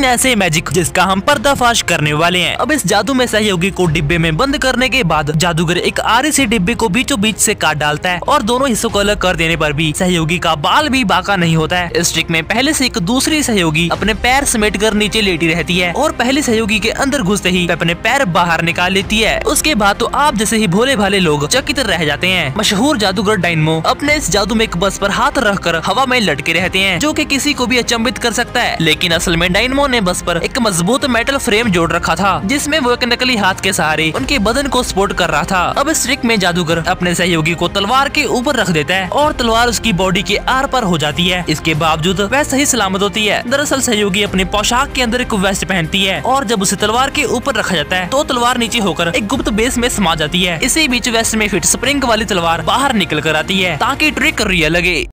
तीन ऐसे मैजिक जिसका हम पर्दाफाश करने वाले हैं। अब इस जादू में सहयोगी को डिब्बे में बंद करने के बाद जादूगर एक आरे से डिब्बे को बीचों बीच से काट डालता है और दोनों हिस्सों को अलग कर देने पर भी सहयोगी का बाल भी बाका नहीं होता है। इस ट्रिक में पहले से एक दूसरी सहयोगी अपने पैर समेट कर नीचे लेटी रहती है और पहले सहयोगी के अंदर घुसते ही अपने पैर बाहर निकाल लेती है। उसके बाद तो आप जैसे ही भोले भाले लोग चकित रह जाते हैं। मशहूर जादूगर डाइनमो अपने इस जादू में एक बस पर हाथ रखकर हवा में लटके रहते हैं, जो कि किसी को भी अचंबित कर सकता है। लेकिन असल में डायनमो ने बस पर एक मज़बूत मेटल फ्रेम जोड़ रखा था, जिसमें वो एक नकली हाथ के सहारे उनके बदन को सपोर्ट कर रहा था। अब इस ट्रिक में जादूगर अपने सहयोगी को तलवार के ऊपर रख देता है और तलवार उसकी बॉडी के आर पर हो जाती है। इसके बावजूद वह सही सलामत होती है। दरअसल सहयोगी अपने पोशाक के अंदर एक वेस्ट पहनती है और जब उसे तलवार के ऊपर रखा जाता है तो तलवार नीचे होकर एक गुप्त बेस में समा जाती है। इसी बीच वेस्ट में फिट स्प्रिंग वाली तलवार बाहर निकल कर आती है, ताकि ट्रिक रियल लगे।